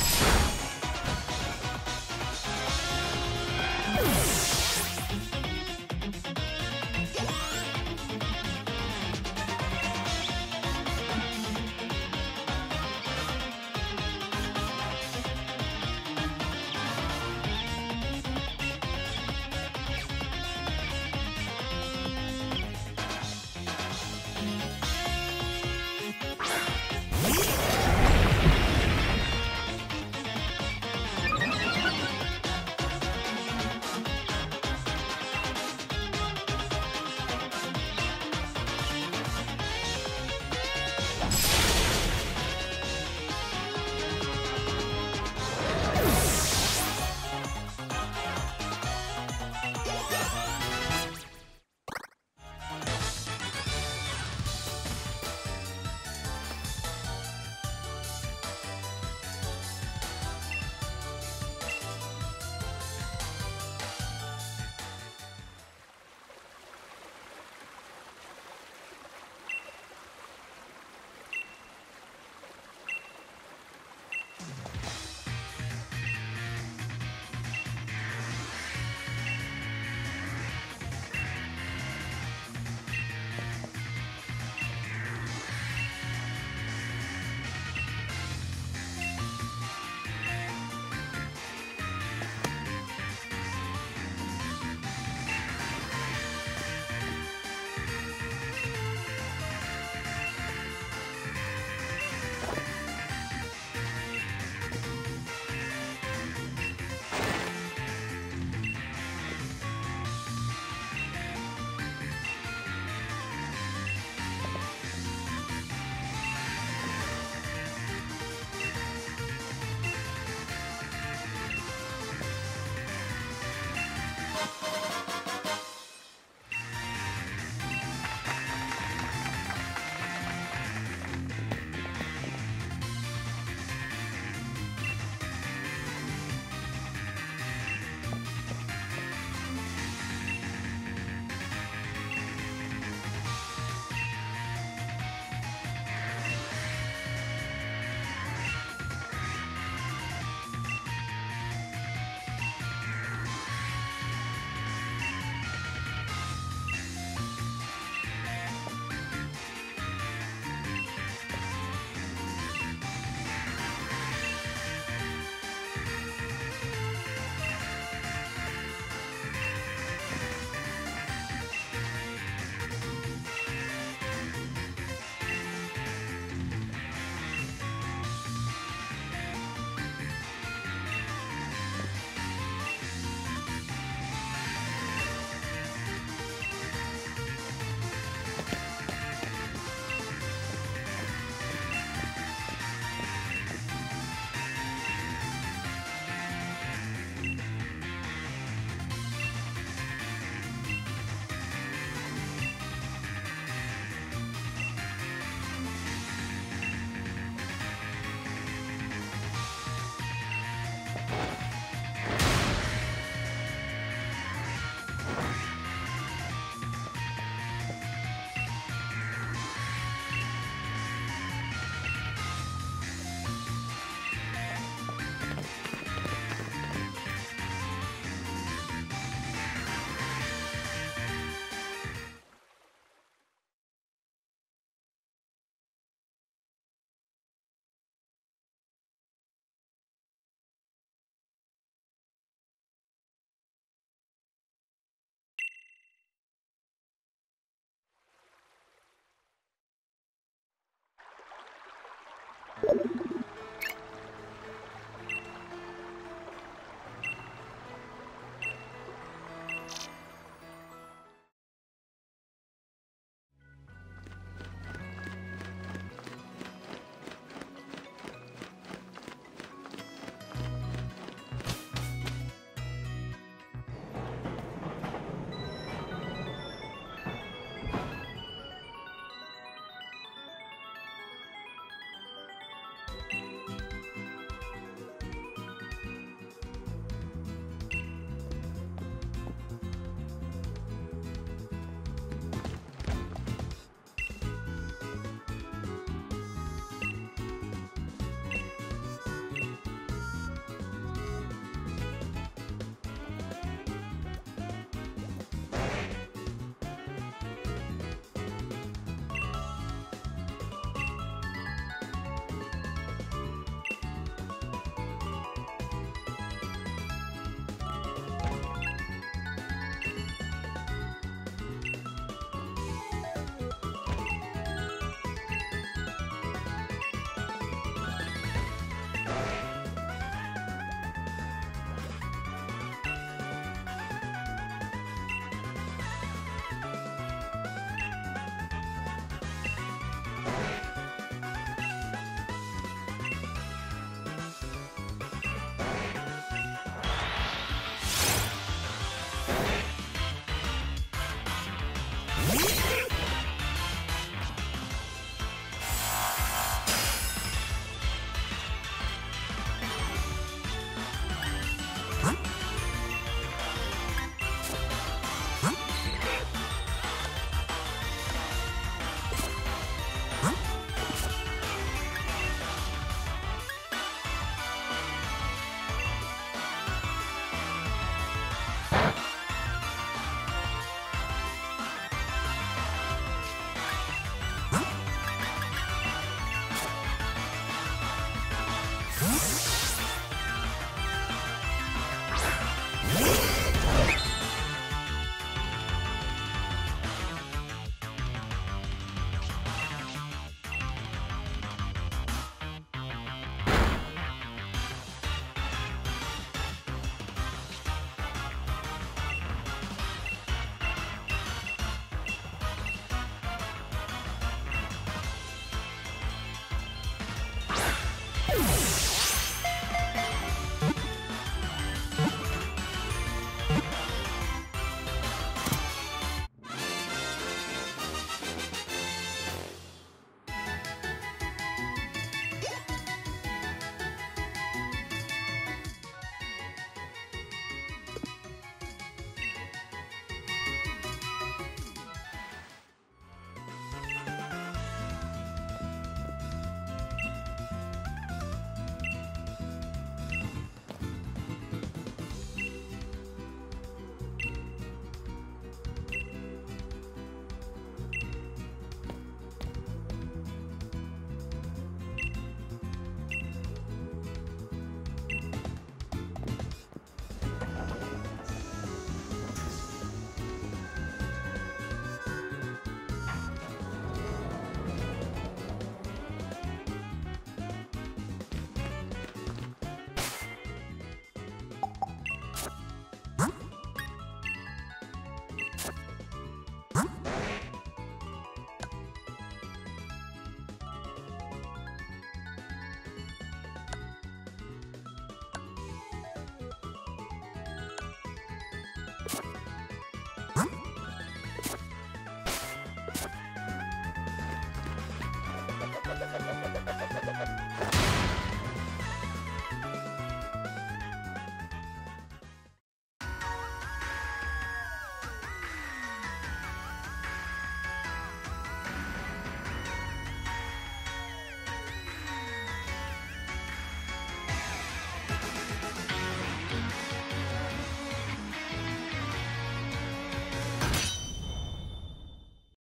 Yes.